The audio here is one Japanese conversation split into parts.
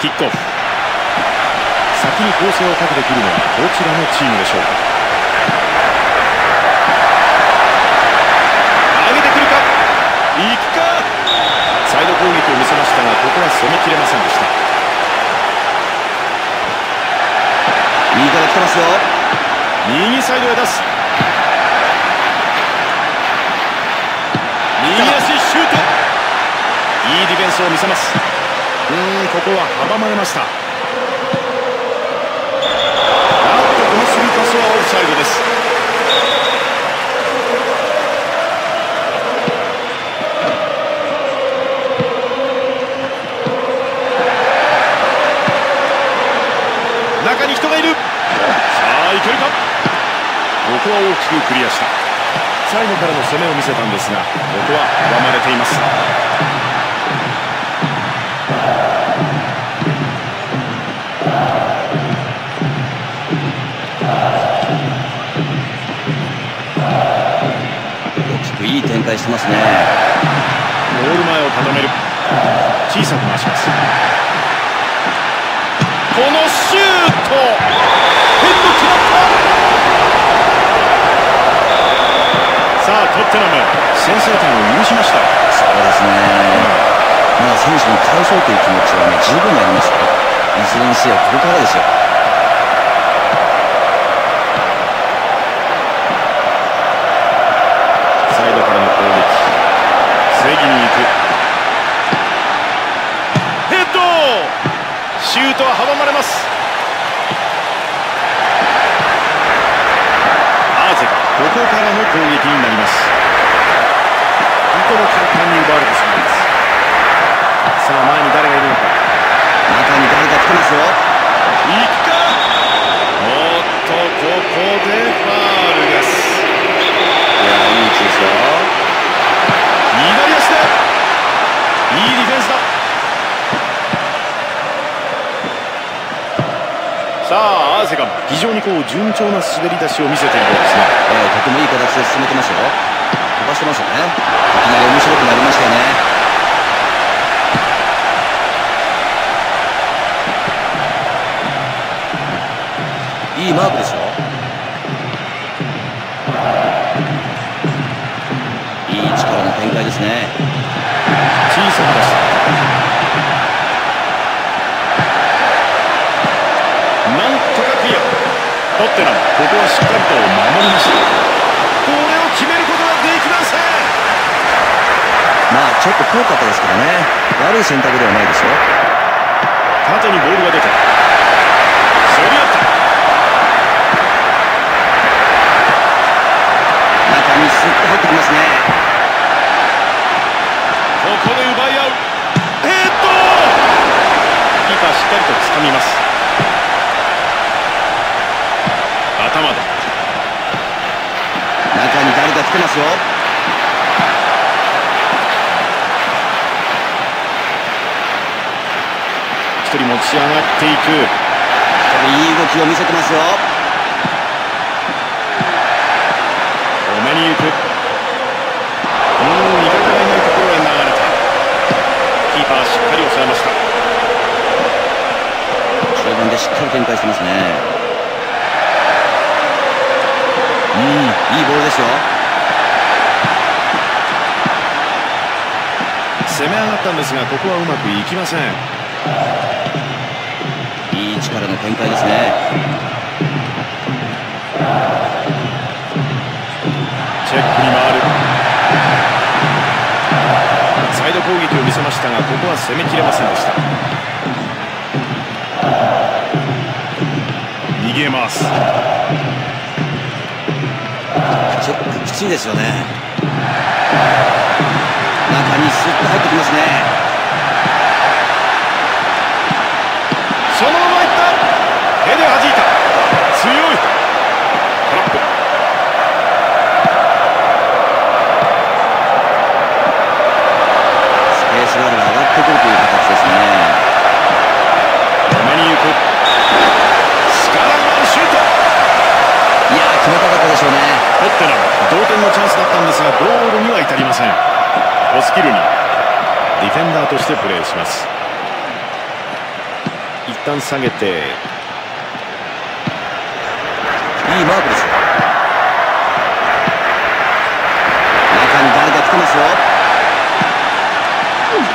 キックオフ。先に攻勢をかけてくるのはどちらのチームでしょうか。上げてくるか。いくか。サイド攻撃を見せましたがここは攻めきれませんでした。右から来てますよ。右サイドへ出す。右足シュート。いいディフェンスを見せますうんここは阻まれました。あっとこのスルーパスはオフサイドです。中に人がいる。さあいけるか。ここは大きくクリアした。最後からの攻めを見せたんですがここは阻まれています。くいい展開してますね。ゴール前を固める。小さく回します。このシュート。ヘッド決まった。さあトッテナム。先制点を許しました。そうですね。まだ選手に返そうという気持ちはね十分にありますよ。いずれにせよここからですよシュートは阻まれます。アーゼがここからの攻撃になります。いとも簡単に奪われてしまいます。さあ前に誰がいるのか。中に誰か来てますよ。行くか。おっとここでファールです。いやいい位置ですよ左足でいいディフェンスださあアーゼガン非常にこう順調な滑り出しを見せているようですね。えーとてもいい形で進めてますよ。飛ばしてますよね。いきなり面白くなりましたよね。いいマークですよ。いい力の展開ですね。小さく出したテナムここはしっかりと守りました。これを決めることができません。まあちょっと遠かったですけどね。悪い選択ではないですよ。縦にボールが出て競り合った中にスッと入ってきますねここで奪い合うヘッドキーパーしっかりと掴みます頭で中に誰か来てますよ一人持ち上がっていく。いい動きを見せてますよ。止めに行く。うーん味方がいないところへ流れた。キーパーしっかり抑えました。中盤でしっかり展開してますね。うんいいボールですよ。攻め上がったんですがここはうまくいきませんいい力の展開ですね。チェックに回る。サイド攻撃を見せましたがここは攻めきれませんでした。逃げます。チェックきついですよね。中にスッと入ってきますねオスキルに。ディフェンダーとしてプレーします。一旦下げて。いいマークですよ。中に誰か来てますよ。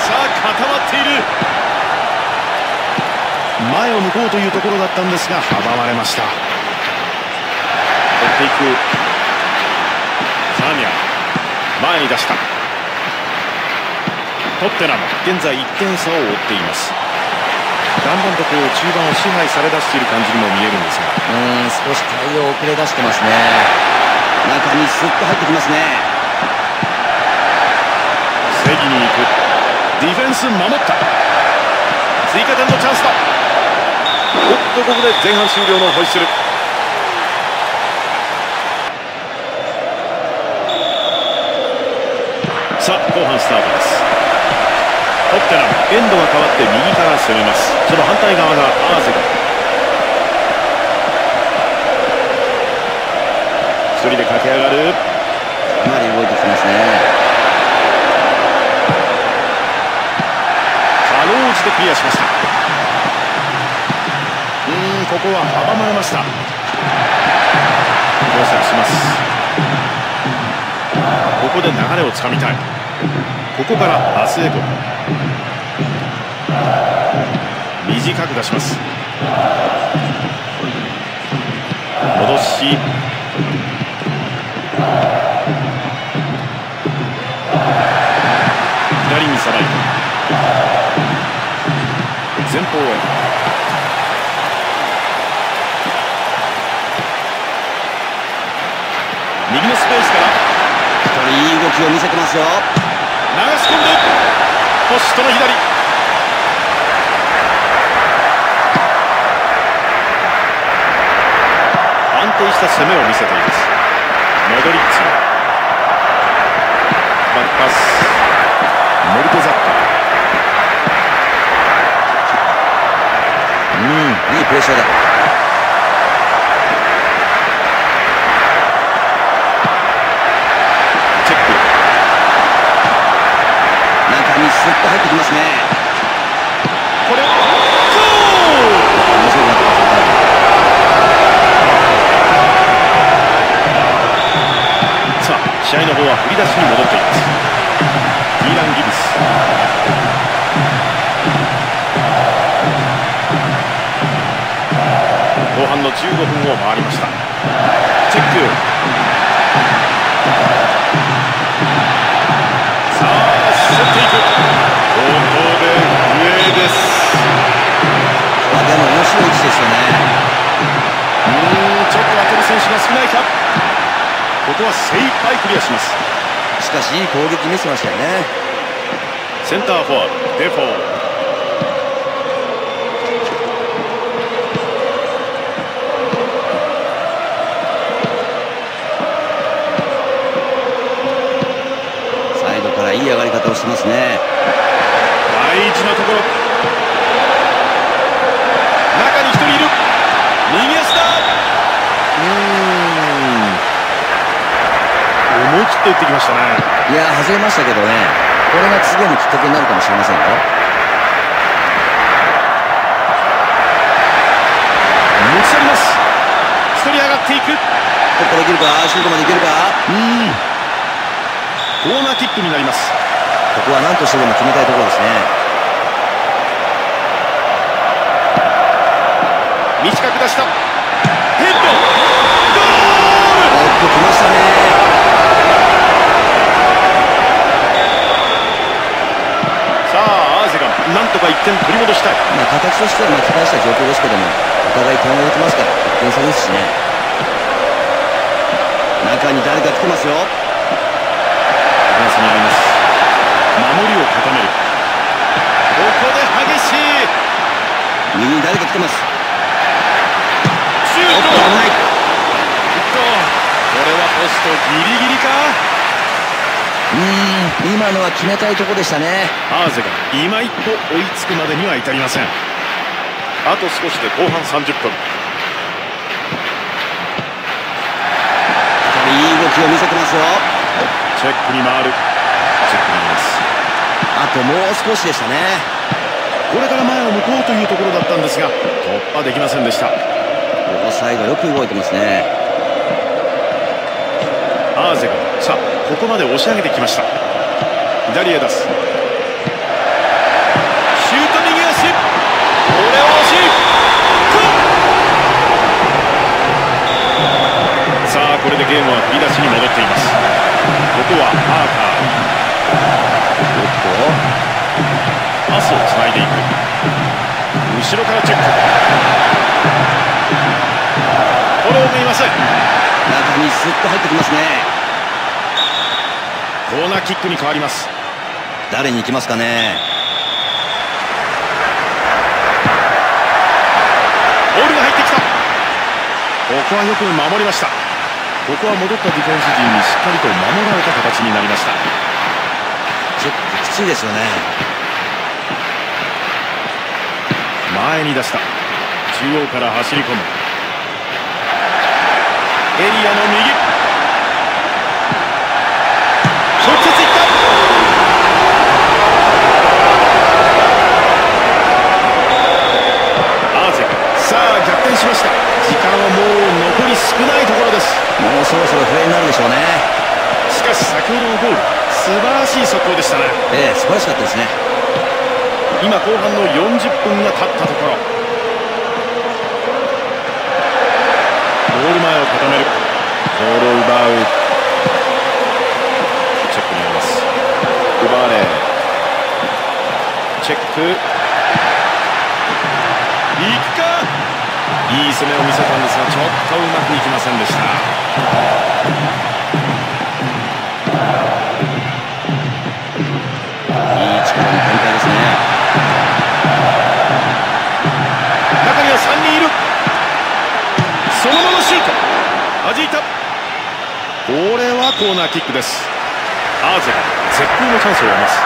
さあ固まっている。前を向こうというところだったんですが阻まれました。追っていく。サーミア前に出したトッテナム。現在1点差を追っています。だんだんとこう中盤を支配されだしている感じにも見えるんですが。うん少し対応遅れ出してますね。中にスッと入ってきますね。防ぎに行く。ディフェンス守った。追加点のチャンスだ。おっとここで前半終了のホイッスル。さあ後半スタートです。トッテナム。エンドが変わって右から攻めます。その反対側がアーゼガ一人で駆け上がる。かなり動いてきますね。かろうじてクリアしました。うーんここは阻まれました。交錯します。ここで流れをつかみたいここからアスエゴ短く出します。戻し。左にさばい。て前方へ。右のスペースから。一人いい動きを見せてますよ。し込んでポストの左。安定した攻めを見せています。モドリッチ。バックパス。モルテザッカうんいいプレッシャーだ。ここは精一杯クリアします。しかしいい攻撃見せましたよね。センターフォワードデフォー。サイドからいい上がり方をしてますね大事なところ中に一人いる右足だうーん思い切って打ってきましたねいや外れましたけどね。これが次のきっかけになるかもしれませんよ。持ち去ります。一人上がっていく。突破できるか？シュートまでいけるか？うん。コーナーキックになります。ここは何としてでも決めたいところですね。短く出したヘッドゴおっと来ましたねールさあアーゼがなんとか1点取り戻したいまあ形としては巻き返した状況ですけどもお互い点を入れてますから1点差ですしね。中に誰か来てますよ。フェンスにあります。守りを固める。ここで激しい。右に誰か来てます。シュート。おっと危ない。これはポストギリギリか。うーん今のは決めたいとこでしたね。アーゼが今一歩追いつくまでには至りませんあと少しで後半30分。いい動きを見せてますよ。チェックに回る。チェックになります。あともう少しでしたね。これから前を向こうというところだったんですが突破できませんでした。サイドよく動いてますね。アーゼがさあここまで押し上げてきました。左へ出す振り出しに戻っています。ここはアーカー。おっとパスをつないでいく。後ろからチェック。フォローがいません。中にスッと入ってきますね。コーナーキックに変わります。誰に行きますかね。ボールが入ってきた。ここはよく守りましたここは戻ったディフェンス陣にしっかりと守られた形になりました。チェックきついですよね。前に出した。中央から走り込む。エリアの右直接いったアーゼさあ逆転しました時間はもう残り少ないところですもうそろそろ笛になるでしょうねしかし先ほどのゴール素晴らしい速攻でしたね。ええ素晴らしかったですね。今後半の40分が経ったところ。ゴール前を固める。ボールを奪う。チェックになります。奪われ。チェック。いくか。いい攻めを見せたんですがちょっとうまくいきませんでしたコーナーキックです。アーゼが絶好のチャンスを得ます。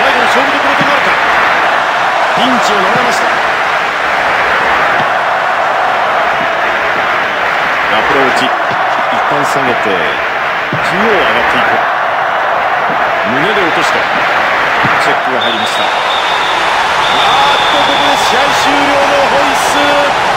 最後の勝負どころとなるか。ピンチを逃れました。アプローチ一旦下げて中央上がっていく。胸で落としてチェックが入りました。ああ、ここで試合終了のホイッスル